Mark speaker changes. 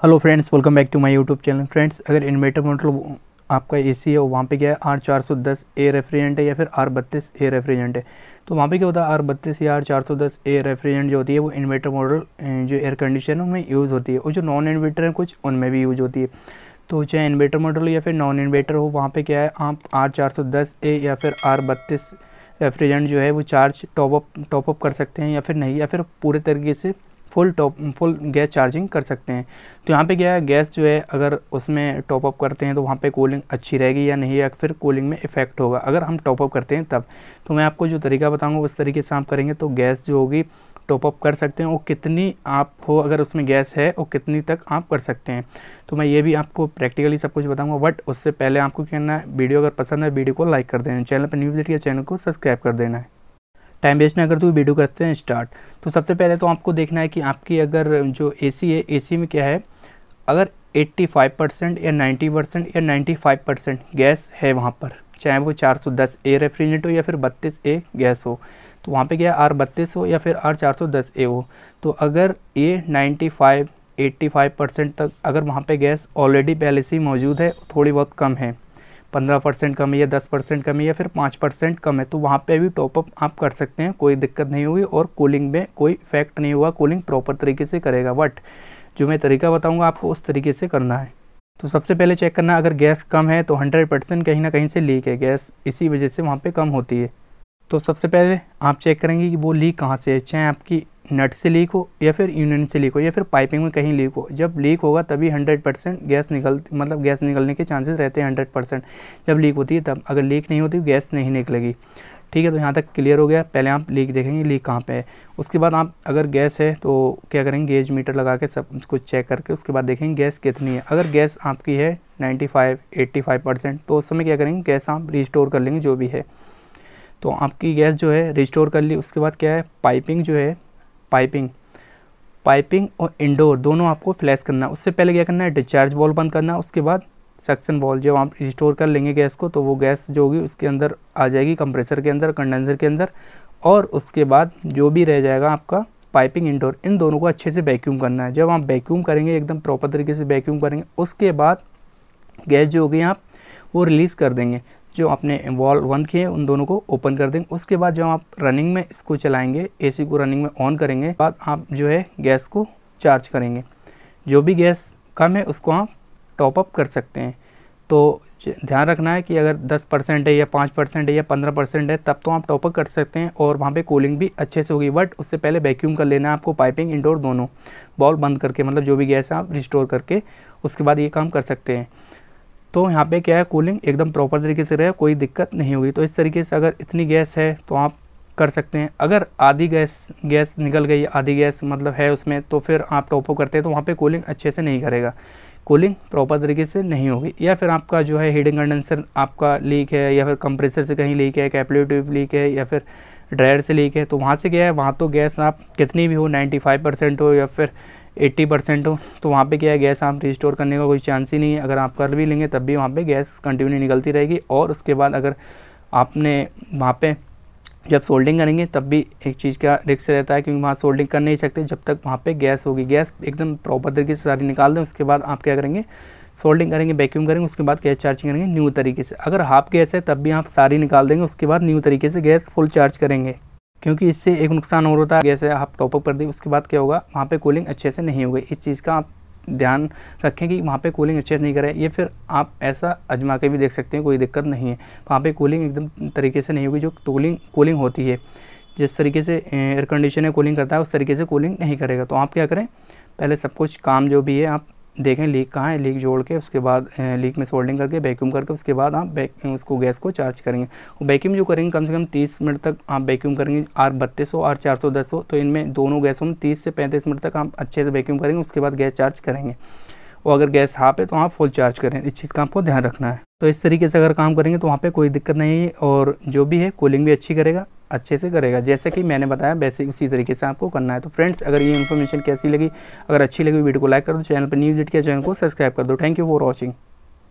Speaker 1: Hello friends welcome back to my YouTube channel friends, अगर inverter model आपका AC है, वहाँ पे क्या है? आर चार सौ दस ए रेफ्रिजरेंट है या फिर आर बत्तीस ए रेफ्रिजरेंट है? तो वहाँ पे क्या होता है? आर बत्तीस या आर चार सौ दस ए रेफ्रिजरेंट जो होती है, वो इन्वेटर मॉडल जो एयर कंडीशन है उनमें यूज़ होती है। और जो नॉन इन्वेटर है, कुछ उनमें भी यूज़ होती है। तो चाहे इन्वेटर मॉडल या फिर नॉन इन्वेटर हो, वहाँ पर क्या है? आप आर चार सौ दस ए या फिर आर बत्तीस रेफ्रिजरेंट जो है, वो चार्ज टॉपअप टॉपअप कर सकते हैं या फिर नहीं, या फिर पूरे तरीके से full top full gas charging कर सकते हैं। तो यहाँ पे क्या है गैस जो है, अगर उसमें टॉपअप करते हैं तो वहाँ पे कूलिंग अच्छी रहेगी या नहीं, या फिर कूलिंग में इफ़ेक्ट होगा। अगर हम टॉपअप करते हैं तब तो मैं आपको जो तरीका बताऊँगा, उस तरीके से आप करेंगे तो गैस जो होगी टॉपअप कर सकते हैं। वो कितनी आप हो, अगर उसमें गैस है वो कितनी तक आप कर सकते हैं। तो मैं ये भी आपको प्रैक्टिकली सब कुछ बताऊँगा बट उससे पहले आपको करना है, वीडियो अगर पसंद है, वीडियो को लाइक कर देना चैनल पर न्यूज़ देखिए चैनल को सब्सक्राइब कर देना है। टाइम वेस्ट ना कर तो वीडियो करते हैं स्टार्ट। तो सबसे पहले तो आपको देखना है कि आपकी अगर जो एसी है एसी में क्या है? अगर 85 परसेंट या 90 परसेंट या 95 परसेंट गैस है वहाँ पर, चाहे वो 410 ए रेफ्रिजरेट हो या फिर 32 ए गैस हो तो वहाँ पे क्या आर बत्तीस हो या फिर आर 410 ए हो। तो अगर ए 95 85 परसेंट तक अगर वहाँ पे गैस ऑलरेडी पहले से मौजूद है, थोड़ी बहुत कम है पंद्रह परसेंट कम है या दस परसेंट कम है या फिर पाँच परसेंट कम है तो वहाँ पे भी टॉपअप आप कर सकते हैं, कोई दिक्कत नहीं होगी और कूलिंग में कोई इफ़ेक्ट नहीं होगा कूलिंग प्रॉपर तरीके से करेगा। बट जो मैं तरीका बताऊँगा आपको, उस तरीके से करना है। तो सबसे पहले चेक करना, अगर गैस कम है तो हंड्रेड परसेंट कहीं ना कहीं से लीक है गैस इसी वजह से वहाँ पर कम होती है। तो सबसे पहले आप चेक करेंगे कि वो लीक कहाँ से है, चाहे आपकी नट से लीक हो या फिर यूनियन से लीक हो या फिर पाइपिंग में कहीं लीक हो, जब लीक होगा तभी हंड्रेड परसेंट गैस निकल मतलब गैस निकलने के चांसेस रहते हैं हंड्रेड परसेंट। जब लीक होती है तब अगर लीक नहीं होती, गैस नहीं निकलेगी। ठीक है तो यहाँ तक क्लियर हो गया। पहले आप लीक देखेंगे, लीक कहाँ पे है। उसके बाद आप अगर गैस है तो क्या करेंगे, गेज मीटर लगा के सब कुछ चेक करके उसके बाद देखेंगे गैस कितनी है। अगर गैस आपकी है 95 85 परसेंट तो उस समय क्या करेंगे, गैस आप रिस्टोर कर लेंगे जो भी है। तो आपकी गैस जो है रिस्टोर कर ली, उसके बाद क्या है, पाइपिंग जो है पाइपिंग पाइपिंग और इंडोर दोनों आपको फ्लैश करना है। उससे पहले क्या करना है? डिस्चार्ज वॉल बंद करना है। उसके बाद सक्शन वॉल जब आप रिस्टोर कर लेंगे गैस को तो वो गैस जो होगी उसके अंदर आ जाएगी कंप्रेसर के अंदर कंडेंसर के अंदर और उसके बाद जो भी रह जाएगा आपका पाइपिंग इंडोर इन दोनों को अच्छे से वैक्यूम करना है। जब आप वैक्यूम करेंगे, एकदम प्रॉपर तरीके से वैक्यूम करेंगे, उसके बाद गैस जो होगी आप वो रिलीज़ कर देंगे। जो आपने वॉल बंद किए उन दोनों को ओपन कर देंगे। उसके बाद जब आप रनिंग में इसको चलाएँगे एसी को रनिंग में ऑन करेंगे, बाद आप जो है गैस को चार्ज करेंगे। जो भी गैस कम है, उसको आप टॉपअप कर सकते हैं। तो ध्यान रखना है कि अगर 10 परसेंट है या 5 परसेंट है या 15 परसेंट है, तब तो आप टॉपअप कर सकते हैं और वहाँ पे कूलिंग भी अच्छे से होगी। बट उससे पहले वैक्यूम कर लेना है आपको पाइपिंग इंडोर दोनों बॉल बंद करके मतलब जो भी गैस है आप रिस्टोर करके, उसके बाद ये काम कर सकते हैं। तो यहाँ पे क्या है कूलिंग एकदम प्रॉपर तरीके से रहे, कोई दिक्कत नहीं होगी। तो इस तरीके से अगर इतनी गैस है तो आप कर सकते हैं। अगर आधी गैस गैस निकल गई, आधी गैस मतलब है उसमें तो फिर आप टॉपअप करते हैं तो वहाँ पे कूलिंग अच्छे से नहीं करेगा। कूलिंग प्रॉपर तरीके से नहीं होगी। या फिर आपका जो है हीटिंग कंडेंसर आपका लीक है, या फिर कंप्रेसर से कहीं लीक है कैपलेटिव ट्यूब लीक है, या फिर ड्रायर से लीक है तो वहाँ से क्या है, वहाँ तो गैस आप कितनी भी हो 95 परसेंट हो, या फिर एट्टी परसेंट हो। तो वहाँ पे क्या है, गैस आप रिस्टोर करने का कोई चांस ही नहीं है। अगर आप कर भी लेंगे, तब भी वहाँ पे गैस कंटिन्यू निकलती रहेगी। और उसके बाद अगर आपने वहाँ पे जब सोल्डिंग करेंगे, तब भी एक चीज़ का रिक्स रहता है, क्योंकि वहाँ सोल्डिंग कर नहीं सकते जब तक वहाँ पे गैस होगी। गैस एकदम प्रॉपर तरीके से सारी निकाल दें, उसके बाद आप क्या करेंगे सोल्डिंग करेंगे वैक्यूम करेंगे, उसके बाद गैस चार्जिंग करेंगे न्यू तरीके से। अगर हाफ़ गैस है, तब भी आप सारी निकाल देंगे, उसके बाद न्यू तरीके से गैस फुल चार्ज करेंगे। क्योंकि इससे एक नुकसान और होता है। जैसे आप टॉपअप कर दें, उसके बाद क्या होगा? वहाँ पे कूलिंग अच्छे से नहीं होगी। इस चीज़ का आप ध्यान रखें कि वहाँ पे कूलिंग अच्छे से नहीं करें। ये फिर आप ऐसा अजमा के भी देख सकते हैं, कोई दिक्कत नहीं है। वहाँ पे कूलिंग एकदम तरीके से नहीं होगी, जो कूलिंग कूलिंग होती है। जिस तरीके से एयर कंडीशनर कूलिंग करता है, उस तरीके से कूलिंग नहीं करेगा। तो आप क्या करें? पहले सब कुछ, काम जो भी है, आप देखें लीक कहाँ है? लीक जोड़ के, उसके बाद लीक में सोल्डिंग करके वैक्यूम करके, उसके बाद आप बैक उसको गैस को चार्ज करेंगे। वैक्यूम जो करेंगे, कम से कम 30 मिनट तक आप वैक्यूम करेंगे, आर बत्तीस सौ, आर चार सौ, दस हो तो इनमें दोनों गैसों में 30 से 35 मिनट तक आप अच्छे से वैक्यूम करेंगे, उसके बाद गैस चार्ज करेंगे। और अगर गैस हाफ़ है तो आप फुल चार्ज करें। इस चीज़ का आपको ध्यान रखना है। तो इस तरीके से अगर काम करेंगे तो वहाँ पे कोई दिक्कत नहीं है और जो भी है कूलिंग भी अच्छी करेगा, अच्छे से करेगा। जैसे कि मैंने बताया वैसे उसी तरीके से आपको करना है। तो फ्रेंड्स अगर ये इन्फॉर्मेशन कैसी लगी, अगर अच्छी लगी वीडियो को लाइक कर दो चैनल पर न्यूज़ इट के चैनल को सब्सक्राइब कर दो। Thank you for watching